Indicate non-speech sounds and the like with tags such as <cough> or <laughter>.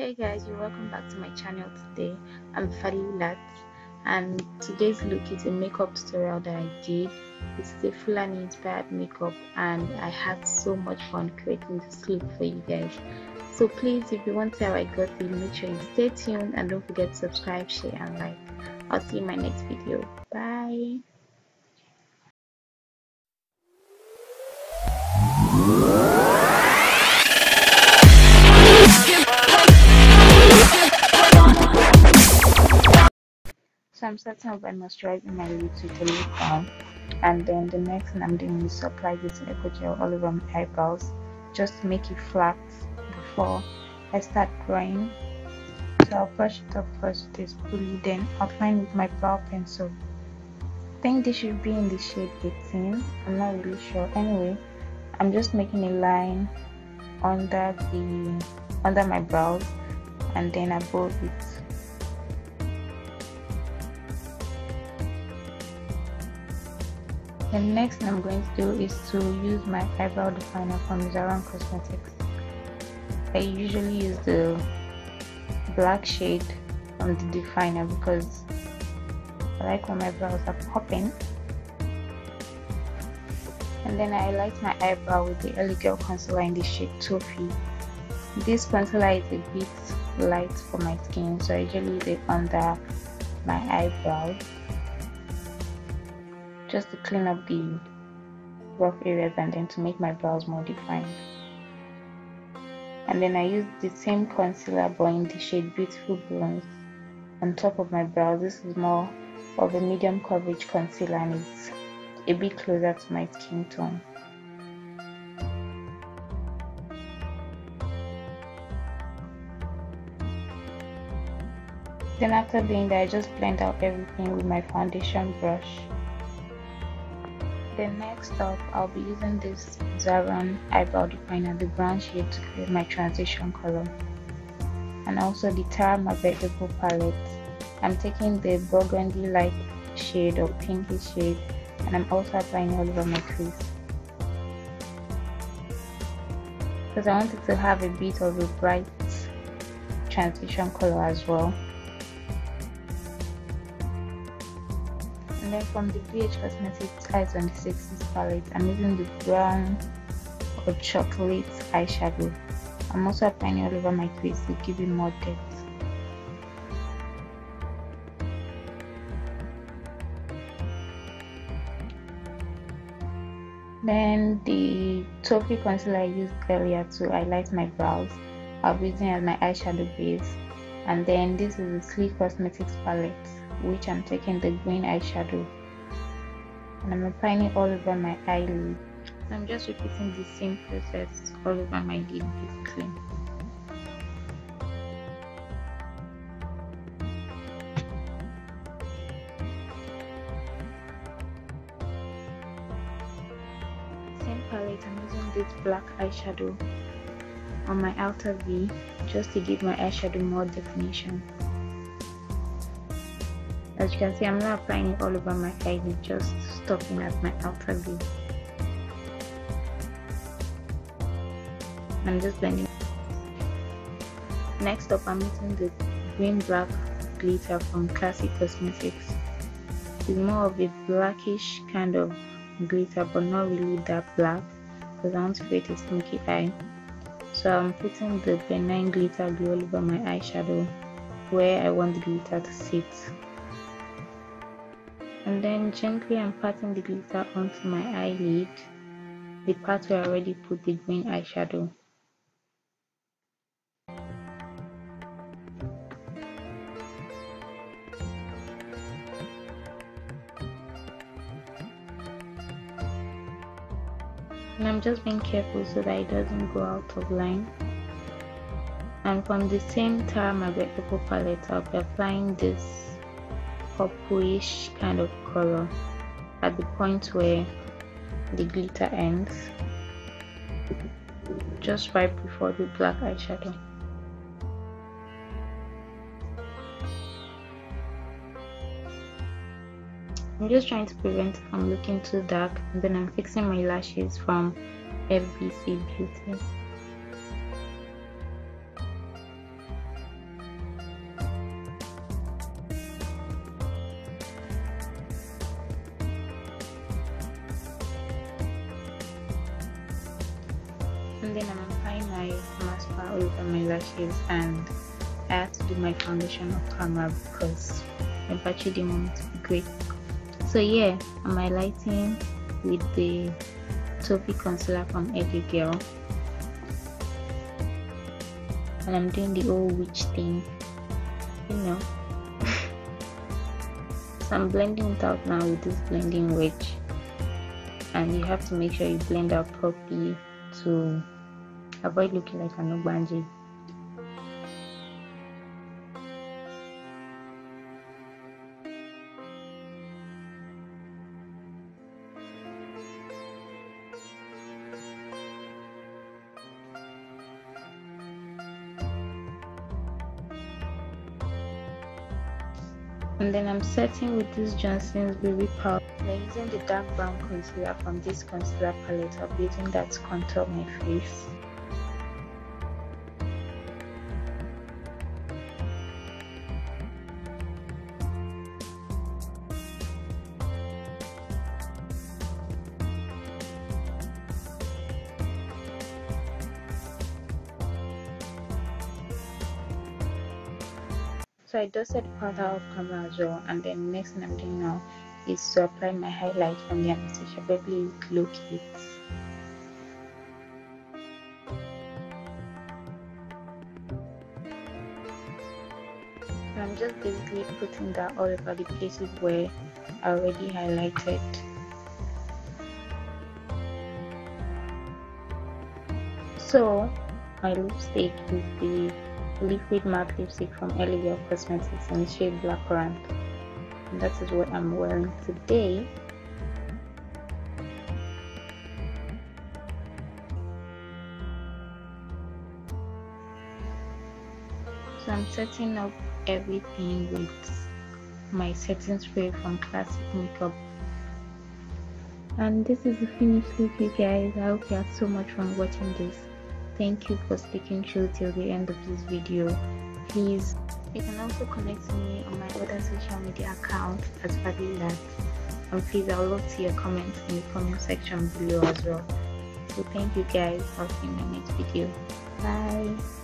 hey guys you're welcome back to my channel today. I'm Falilat and today's look is a makeup tutorial that i did. It's the fulani inspired makeup and i had so much fun creating this look for you guys. So please if you want to see how i got it make sure you stay tuned and don't forget to subscribe share and like. I'll see you in my next video. Bye So I'm starting off by moisturizing my lips with a lip balm and then the next thing I'm doing is apply this eco gel all over my eyebrows just to make it flat before I start drawing. So I'll brush it up first with this spoolie then outline with my brow pencil. I think this should be in the shade 18. I'm not really sure. Anyway, I'm just making a line under the under my brows and then above it The next thing I'm going to do is to use my eyebrow definer from Zaron Cosmetics. I usually use the black shade on the definer because I like when my brows are popping. And then I highlight my eyebrow with the LA Girl Concealer in the shade Toffee. This concealer is a bit light for my skin so I usually use it under my eyebrows just to clean up the rough areas and then to make my brows more defined. And then I use the same concealer but in the shade Beautiful Bronze on top of my brows. This is more of a medium coverage concealer and it's a bit closer to my skin tone. Then after doing that I just blend out everything with my foundation brush then next up I'll be using this Zaron eyebrow definer the brown shade to create my transition color. And also the Tara Mabel palette. I'm taking the burgundy light shade or pinky shade and I'm also applying all over my crease. Because I wanted to have a bit of a bright transition color as well and then from the BH Cosmetics Eyes on the palette, I'm using the brown or chocolate eyeshadow. I'm also applying it all over my face to give it more depth. Then the Toffee concealer I used earlier to highlight my brows, I'll be using as my eyeshadow base. And then this is the Sleek Cosmetics palette which I'm taking the green eyeshadow and I'm applying it all over my eyelid. I'm just repeating the same process all over my lid basically. Same palette, I'm using this black eyeshadow on my outer V just to give my eyeshadow more definition as you can see I'm not applying it all over my eyelid just stopping at my outer lid I'm just blending next up I'm using the green black glitter from classic cosmetics. It's more of a blackish kind of glitter but not really that black because I want to create a smoky eye. So I'm putting the benign glitter glue all over my eyeshadow where I want the glitter to sit and then gently I'm patting the glitter onto my eyelid the part where I already put the green eyeshadow. And I'm just being careful so that it doesn't go out of line. And from the same Tara Mabel palette. I'll be applying this purplish kind of color at the point where the glitter ends. Just right before the black eyeshadow. I'm just trying to prevent from looking too dark and then I'm fixing my lashes from FBC Beauty and then I'm applying my mascara over my lashes and I had to do my foundation off camera because my battery didn't want to be great. So yeah I'm highlighting with the Toffee concealer from LA Girl. And I'm doing the old witch thing you know. <laughs> So I'm blending it out now with this blending wedge. And you have to make sure you blend out properly to avoid looking like an ogbanje and then I'm setting with this Johnson's Baby Powder. I'm using the dark brown concealer from this concealer palette. Be that to contour my face. So I dusted powder off camera as well and then next thing I'm doing now is to apply my highlight from the Anastasia Beverly Glow Kit I'm just basically putting that all over the places where I already highlighted. So my lipstick is the liquid matte lipstick from LA Cosmetics in shade Black Currant. And that is what I'm wearing today. So I'm setting up everything with my setting spray from Classic Makeup. And this is the finished look you guys. I hope you had so much fun watching this thank you for sticking through till the end of this video. Please you can also connect me on my other social media accounts as Fabulous and please I would love to see your comments in the comment section below as well. So thank you guys. I'll see you in my next video. Bye